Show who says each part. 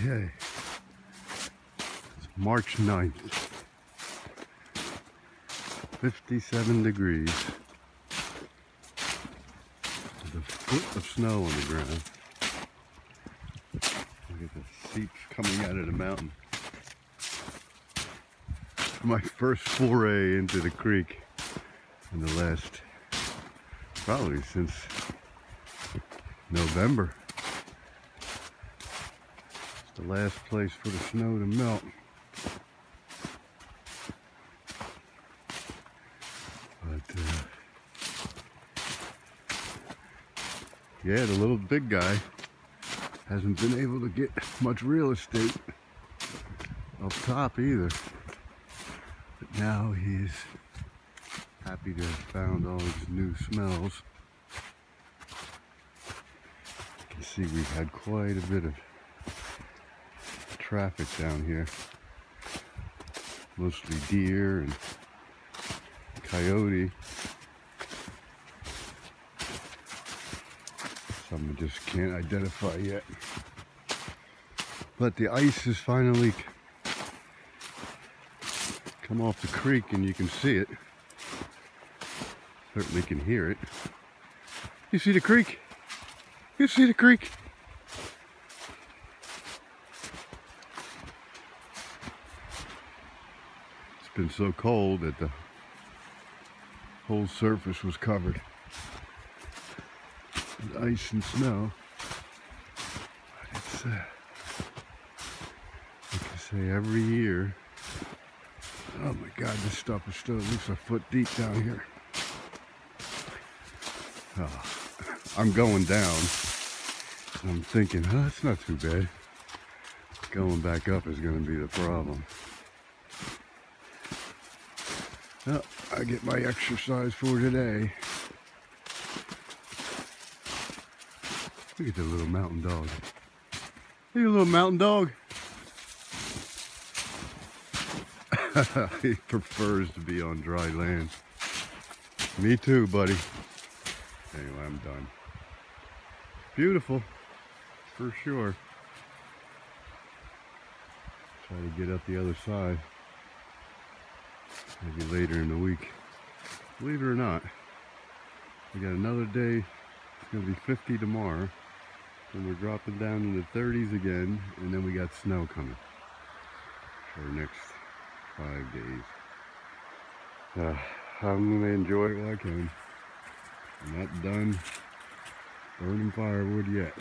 Speaker 1: Okay. It's March 9th. 57 degrees. With a foot of snow on the ground. Look at the seeps coming out of the mountain. My first foray into the creek in the last, probably since November. The last place for the snow to melt. But, uh, yeah, the little big guy hasn't been able to get much real estate up top either. But now he's happy to have found all these new smells. You can see we've had quite a bit of traffic down here. Mostly deer and coyote. Some I just can't identify yet. But the ice is finally come off the creek and you can see it. Certainly can hear it. You see the creek? You see the creek? Been so cold that the whole surface was covered with ice and snow. But it's, uh, like I say, every year. Oh my God, this stuff is still at least a foot deep down here. Oh, I'm going down. I'm thinking, oh, that's not too bad. Going back up is going to be the problem. Oh, I get my exercise for today. Look at the little mountain dog. Hey, little mountain dog. he prefers to be on dry land. Me too, buddy. Anyway, I'm done. Beautiful, for sure. Try to get up the other side. Maybe later in the week. Believe it or not, we got another day. It's going to be 50 tomorrow. And we're dropping down in the 30s again. And then we got snow coming for the next five days. Uh, I'm going to enjoy it while I can. I'm not done burning firewood yet.